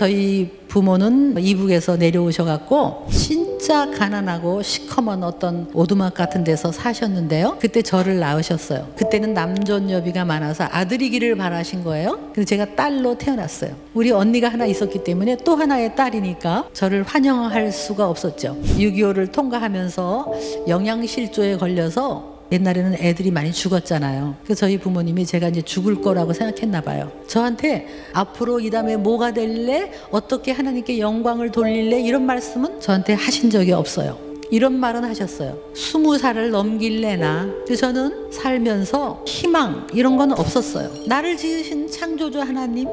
저희 부모는 이북에서 내려오셔갖고 진짜 가난하고 시커먼 어떤 오두막 같은 데서 사셨는데요. 그때 저를 낳으셨어요. 그때는 남존여비가 많아서 아들이기를 바라신 거예요. 근데 제가 딸로 태어났어요. 우리 언니가 하나 있었기 때문에 또 하나의 딸이니까 저를 환영할 수가 없었죠. 6.25를 통과하면서 영양실조에 걸려서 옛날에는 애들이 많이 죽었잖아요. 그래서 저희 부모님이 제가 이제 죽을 거라고 생각했나 봐요. 저한테 앞으로 이 다음에 뭐가 될래? 어떻게 하나님께 영광을 돌릴래? 이런 말씀은 저한테 하신 적이 없어요. 이런 말은 하셨어요. 스무 살을 넘길래나. 저는 살면서 희망 이런 건 없었어요. 나를 지으신 창조주 하나님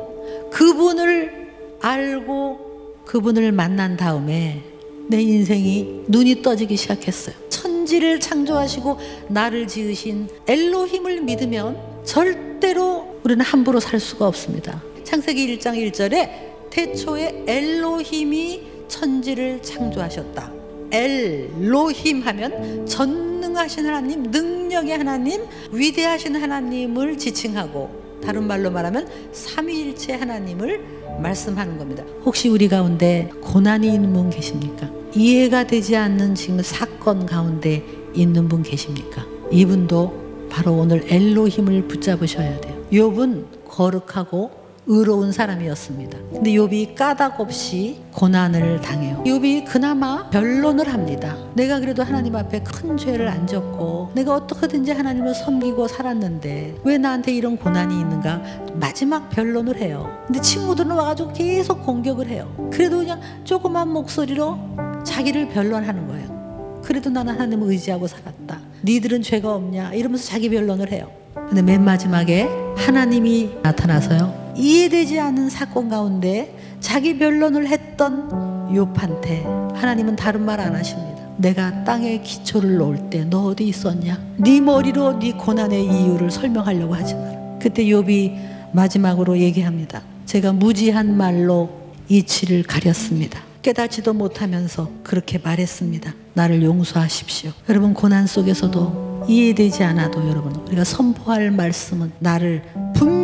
그분을 알고 그분을 만난 다음에 내 인생이 눈이 떠지기 시작했어요. 천 지를 창조하시고 나를 지으신 엘로힘을 믿으면 절대로 우리는 함부로 살 수가 없습니다. 창세기 1장 1절에 태초에 엘로힘이 천지를 창조하셨다. 엘로힘 하면 전능하신 하나님, 능력의 하나님, 위대하신 하나님을 지칭하고 다른 말로 말하면 삼위일체 하나님을 말씀하는 겁니다. 혹시 우리 가운데 고난이 있는 분 계십니까? 이해가 되지 않는 지금 사건 가운데 있는 분 계십니까? 이분도 바로 오늘 엘로힘을 붙잡으셔야 돼요. 욥은 거룩하고 의로운 사람이었습니다. 근데 욥이 까닭 없이 고난을 당해요. 욥이 그나마 변론을 합니다. 내가 그래도 하나님 앞에 큰 죄를 안 졌고 내가 어떻게든지 하나님을 섬기고 살았는데 왜 나한테 이런 고난이 있는가? 마지막 변론을 해요. 근데 친구들은 와가지고 계속 공격을 해요. 그래도 그냥 조그만 목소리로 자기를 변론하는 거예요. 그래도 나는 하나님을 의지하고 살았다. 니들은 죄가 없냐? 이러면서 자기 변론을 해요. 근데 맨 마지막에 하나님이 나타나서요. 이해되지 않는 사건 가운데 자기 변론을 했던 욥한테 하나님은 다른 말 안 하십니다. 내가 땅에 기초를 놓을 때 너 어디 있었냐? 네 머리로 네 고난의 이유를 설명하려고 하지 마라. 그때 욥이 마지막으로 얘기합니다. 제가 무지한 말로 이치를 가렸습니다. 깨닫지도 못하면서 그렇게 말했습니다. 나를 용서하십시오. 여러분 고난 속에서도 이해되지 않아도 여러분 우리가 선포할 말씀은 나를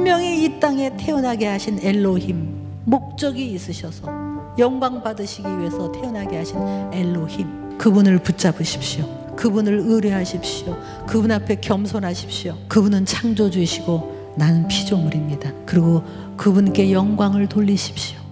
분명히 이 땅에 태어나게 하신 엘로힘 목적이 있으셔서 영광 받으시기 위해서 태어나게 하신 엘로힘 그분을 붙잡으십시오. 그분을 의뢰하십시오. 그분 앞에 겸손하십시오. 그분은 창조주이시고 나는 피조물입니다. 그리고 그분께 영광을 돌리십시오.